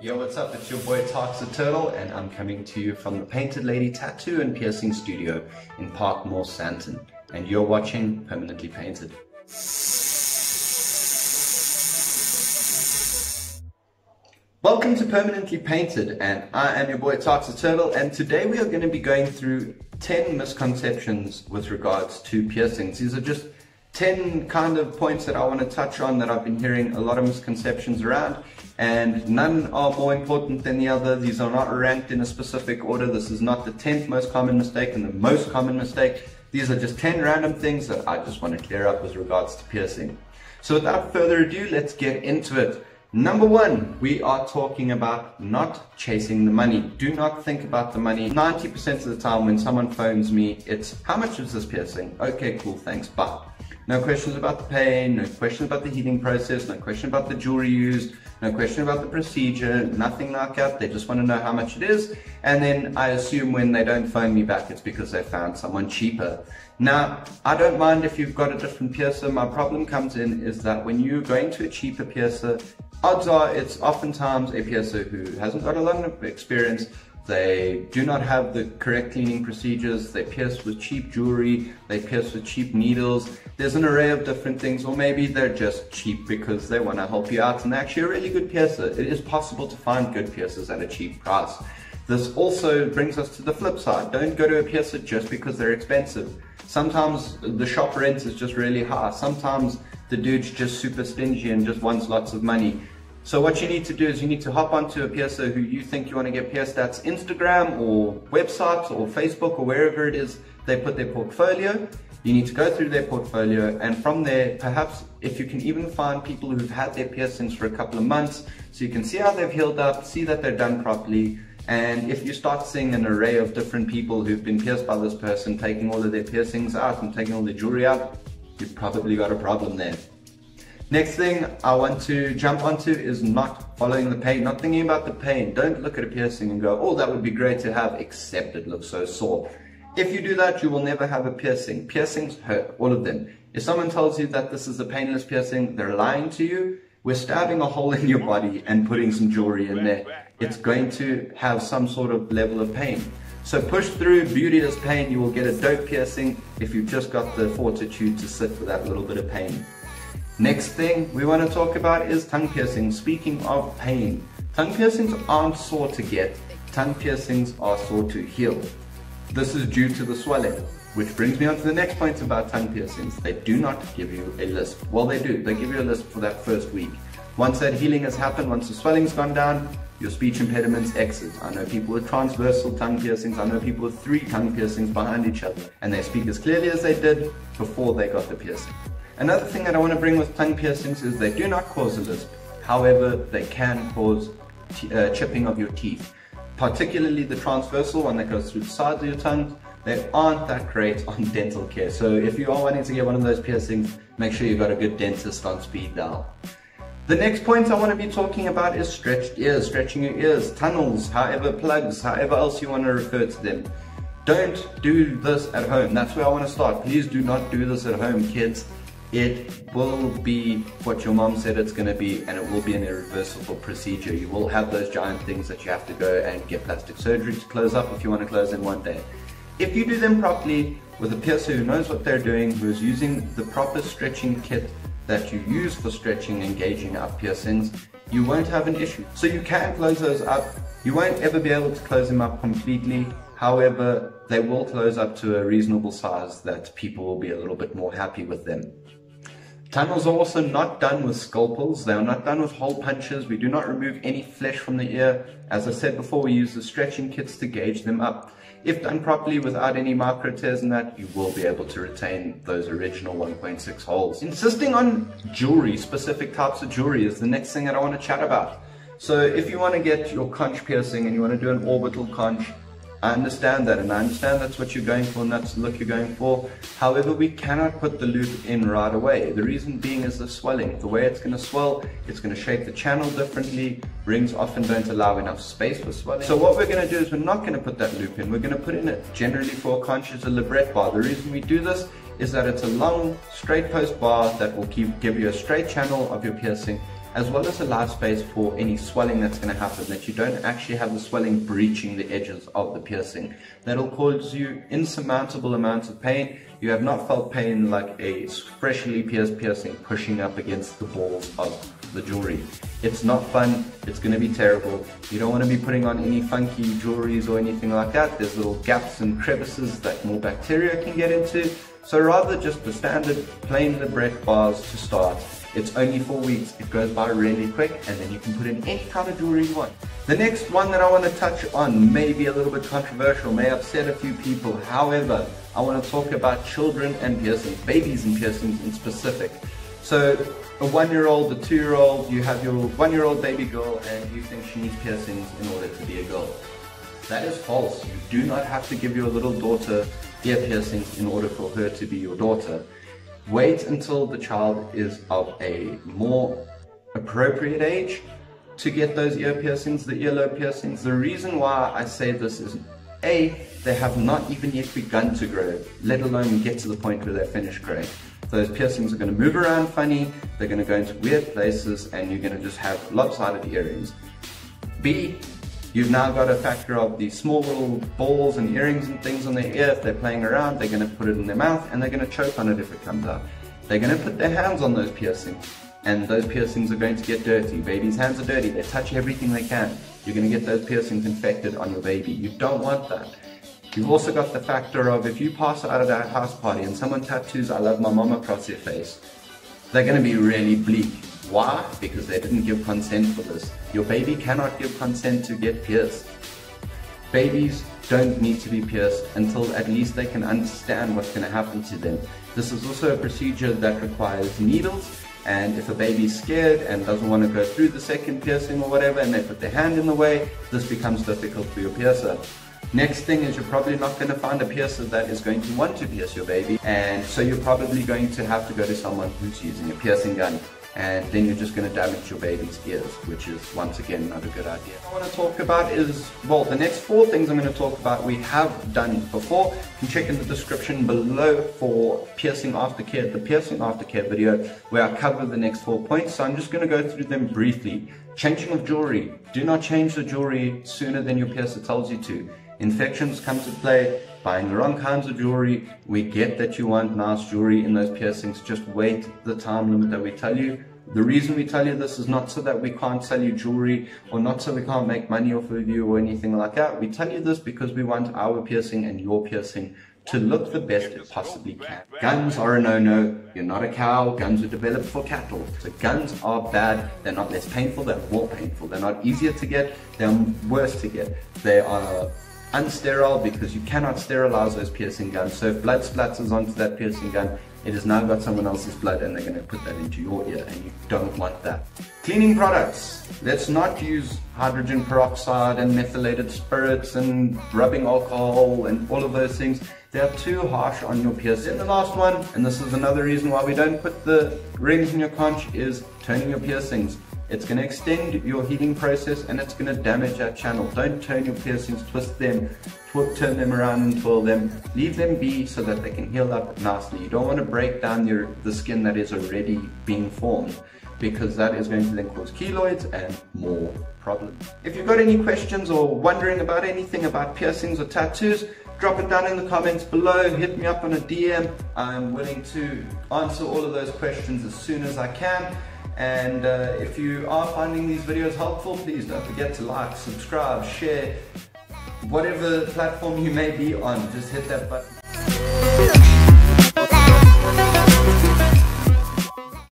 Yo, what's up? It's your boy Tarkz the Turtle, and I'm coming to you from the Painted Lady Tattoo and Piercing Studio in Parkmore, Sandton. And you're watching Permanently Painted. Welcome to Permanently Painted, and I am your boy Tarkz the Turtle, and today we are going to be going through 10 misconceptions with regards to piercings. These are just 10 kind of points that I want to touch on that I've been hearing a lot of misconceptions around and none are more important than the other. These are not ranked in a specific order. This is not the 10th most common mistake and the most common mistake. These are just 10 random things that I just want to clear up with regards to piercing. So without further ado, let's get into it. Number one, we are talking about not chasing the money. Do not think about the money. 90% of the time when someone phones me, it's how much is this piercing? Okay, cool, thanks, bye. No questions about the pain, no questions about the healing process, no question about the jewelry used, no question about the procedure, nothing like that. They just want to know how much it is. And then I assume when they don't phone me back, it's because they found someone cheaper. Now, I don't mind if you've got a different piercer. My problem comes in is that when you're going to a cheaper piercer, odds are it's oftentimes a piercer who hasn't got a of experience they do not have the correct cleaning procedures. They pierce with cheap jewelry. They pierce with cheap needles. There's an array of different things, or maybe they're just cheap because they want to help you out and they're actually a really good piercer. It is possible to find good piercers at a cheap price. This also brings us to the flip side. Don't go to a piercer just because they're expensive. Sometimes the shop rent is just really high. Sometimes the dude's just super stingy and just wants lots of money. So what you need to do is you need to hop onto a piercer who you think you want to get pierced. That's Instagram or websites or Facebook or wherever it is they put their portfolio. You need to go through their portfolio and from there, perhaps if you can even find people who've had their piercings for a couple of months, so you can see how they've healed up, see that they're done properly, and if you start seeing an array of different people who've been pierced by this person, taking all of their piercings out and taking all the jewelry out, you've probably got a problem there. Next thing I want to jump onto is not following the pain, not thinking about the pain. Don't look at a piercing and go, oh, that would be great to have, except it looks so sore. If you do that, you will never have a piercing. Piercings hurt, all of them. If someone tells you that this is a painless piercing, they're lying to you. We're stabbing a hole in your body and putting some jewelry in there. It's going to have some sort of level of pain. So push through, beauty is pain. You will get a dope piercing if you've just got the fortitude to sit with that little bit of pain. Next thing we want to talk about is tongue piercings. Speaking of pain, tongue piercings aren't sore to get, tongue piercings are sore to heal. This is due to the swelling, which brings me on to the next point about tongue piercings. They do not give you a list. Well, they do. They give you a list for that first week. Once that healing has happened, once the swelling's gone down, your speech impediments exit. I know people with transversal tongue piercings. I know people with three tongue piercings behind each other. And they speak as clearly as they did before they got the piercing. Another thing that I want to bring with tongue piercings is they do not cause a lisp. However, they can cause uh, chipping of your teeth. Particularly the transversal one that goes through the sides of your tongue. They aren't that great on dental care. So if you are wanting to get one of those piercings, make sure you've got a good dentist on speed dial. The next point I want to be talking about is stretched ears, stretching your ears, tunnels, however plugs, however else you want to refer to them. Don't do this at home. That's where I want to start. Please do not do this at home, kids it will be what your mom said it's going to be and it will be an irreversible procedure. You will have those giant things that you have to go and get plastic surgery to close up if you want to close in one day. If you do them properly with a piercer who knows what they're doing, who is using the proper stretching kit that you use for stretching and gauging up piercings, you won't have an issue. So you can close those up. You won't ever be able to close them up completely. However, they will close up to a reasonable size that people will be a little bit more happy with them. Tunnels are also not done with scalpels. They are not done with hole punches. We do not remove any flesh from the ear. As I said before, we use the stretching kits to gauge them up. If done properly without any micro tears in that, you will be able to retain those original 1.6 holes. Insisting on jewelry, specific types of jewelry is the next thing that I want to chat about. So if you want to get your conch piercing and you want to do an orbital conch, I understand that, and I understand that's what you're going for and that's the look you're going for. However, we cannot put the loop in right away. The reason being is the swelling. The way it's going to swell, it's going to shape the channel differently. Rings often don't allow enough space for swelling. So what we're going to do is we're not going to put that loop in. We're going to put in it generally for a conscious a labret bar. The reason we do this is that it's a long, straight post bar that will keep give you a straight channel of your piercing as well as a allow space for any swelling that's going to happen, that you don't actually have the swelling breaching the edges of the piercing. That'll cause you insurmountable amounts of pain. You have not felt pain like a freshly pierced piercing pushing up against the balls of the jewelry. It's not fun, it's going to be terrible. You don't want to be putting on any funky jewelries or anything like that. There's little gaps and crevices that more bacteria can get into. So rather just the standard plain labret bars to start. It's only four weeks, it goes by really quick, and then you can put in any kind of jewelry you want. The next one that I want to touch on may be a little bit controversial, may upset a few people. However, I want to talk about children and piercings, babies and piercings in specific. So a one-year-old, a two-year-old, you have your one-year-old baby girl and you think she needs piercings in order to be a girl. That is false. You do not have to give your little daughter ear piercings in order for her to be your daughter. Wait until the child is of a more appropriate age to get those ear piercings, the earlobe piercings. The reason why I say this is A, they have not even yet begun to grow, let alone get to the point where they're finished growing those piercings are going to move around funny, they're going to go into weird places, and you're going to just have lopsided earrings. B, you've now got a factor of the small little balls and earrings and things on their ear. If they're playing around, they're going to put it in their mouth and they're going to choke on it if it comes out. They're going to put their hands on those piercings, and those piercings are going to get dirty. Babies' hands are dirty, they touch everything they can. You're going to get those piercings infected on your baby. You don't want that. You've also got the factor of if you pass out of that house party and someone tattoos I love my mom across their face, they're going to be really bleak. Why? Because they didn't give consent for this. Your baby cannot give consent to get pierced. Babies don't need to be pierced until at least they can understand what's going to happen to them. This is also a procedure that requires needles and if a baby's scared and doesn't want to go through the second piercing or whatever and they put their hand in the way, this becomes difficult for your piercer. Next thing is you're probably not going to find a piercer that is going to want to pierce your baby and so you're probably going to have to go to someone who's using a piercing gun and then you're just going to damage your baby's ears, which is once again not a good idea. What I want to talk about is, well, the next four things I'm going to talk about we have done before. You can check in the description below for piercing aftercare, the piercing aftercare video, where I cover the next four points. So I'm just going to go through them briefly. Changing of jewelry. Do not change the jewelry sooner than your piercer tells you to. Infections come to play, buying the wrong kinds of jewelry. We get that you want nice jewelry in those piercings. Just wait the time limit that we tell you. The reason we tell you this is not so that we can't sell you jewelry or not so we can't make money off of you or anything like that. We tell you this because we want our piercing and your piercing to look the best it possibly can. Guns are a no-no. You're not a cow. Guns are developed for cattle. So guns are bad. They're not less painful. They're more painful. They're not easier to get. They're worse to get. They are unsterile because you cannot sterilize those piercing guns. So if blood splatters onto that piercing gun, it has now got someone else's blood and they're going to put that into your ear and you don't want that. Cleaning products. Let's not use hydrogen peroxide and methylated spirits and rubbing alcohol and all of those things. They're too harsh on your piercing. And the last one, and this is another reason why we don't put the rings in your conch, is turning your piercings. It's going to extend your healing process and it's going to damage that channel. Don't turn your piercings, twist them, turn them around and twirl them. Leave them be so that they can heal up nicely. You don't want to break down your the skin that is already being formed because that is going to then cause keloids and more problems. If you've got any questions or wondering about anything about piercings or tattoos, drop it down in the comments below, hit me up on a DM. I'm willing to answer all of those questions as soon as I can. And uh, if you are finding these videos helpful, please don't forget to like, subscribe, share, whatever platform you may be on, just hit that button.